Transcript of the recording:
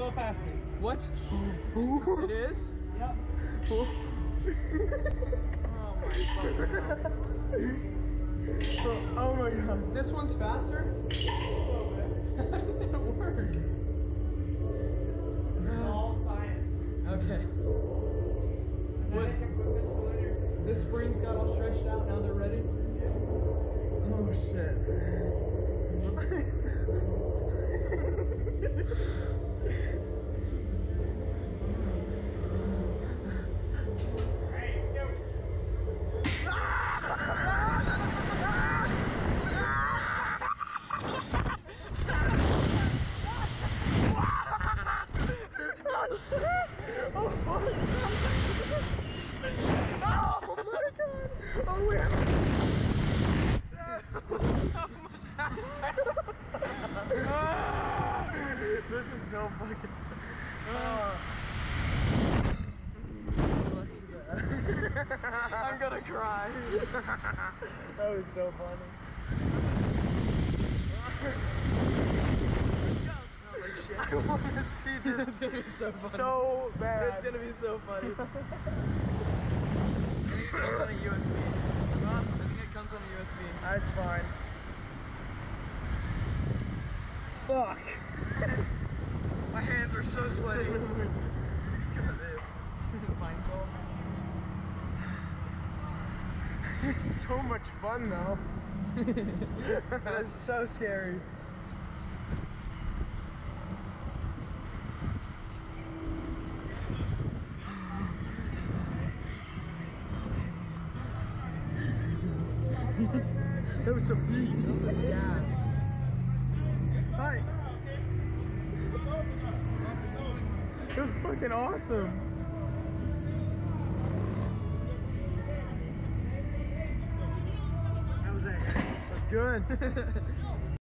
little faster. What? it is? Yep. Oh my god. Oh my god. This one's faster? How does that work? It's all science. Okay. What? Genetic equipment's later. This springs got all stretched out, now they're ready? Oh shit. Hey, go. Oh fuck. Oh my god. Oh wait. this is so fucking. I'm gonna cry. that was so funny. I want to see this It's gonna be so funny. so bad. It's gonna be so funny. It comes on a USB. I think it comes on a USB. That's fine. Fuck. My hands are so sweaty. it's because of this. Sol. It's so much fun though. That is so scary. That was some heat. That was some gas. Hi. It was fucking awesome. How was that? That's good.